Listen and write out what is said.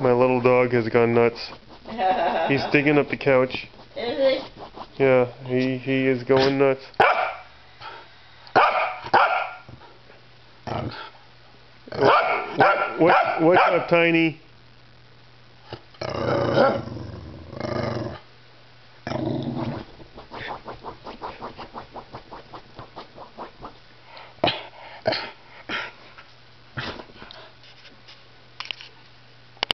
My little dog has gone nuts. He's digging up the couch. Yeah, he, he is going nuts. What, what, what's up, Tiny?